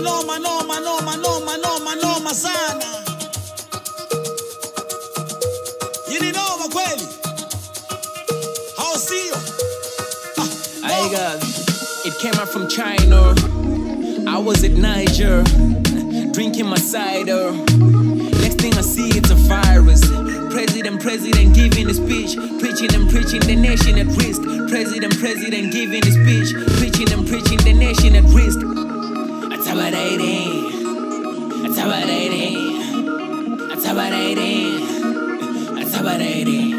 noma noma noma noma noma noma noma sana ili noma kweli hao sio I got it came out from China. I was at Niger, drinking my cider. Next thing I see, it's a virus. President, president giving a speech, preaching and preaching the nation at risk. President, president giving a speech, preaching and preaching the nation at risk. Atabarating, atabarating, atabarating, atabarating,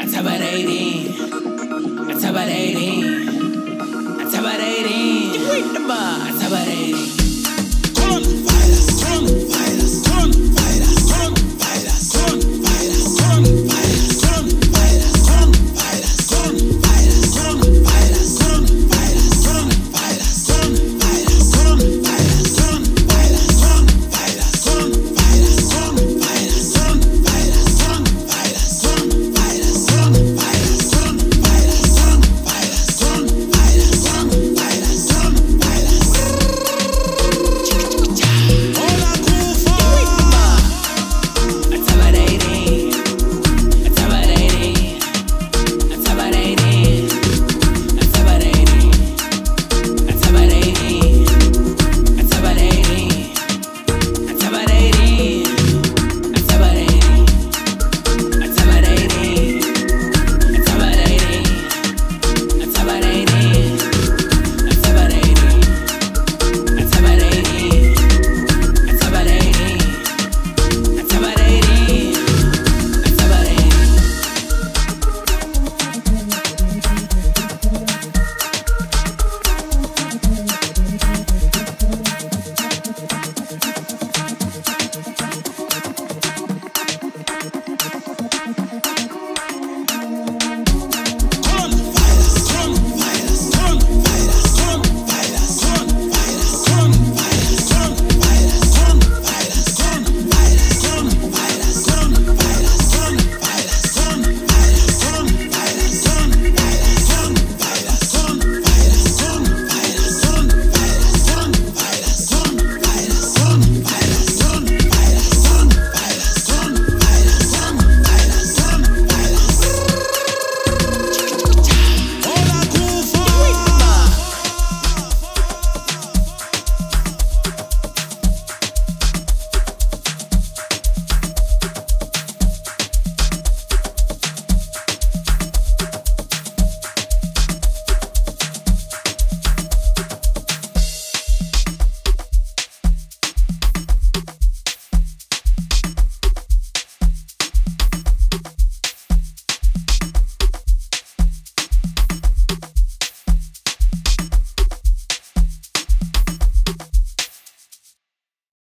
atabarating. Atabarating. Atabarating. Atabarating.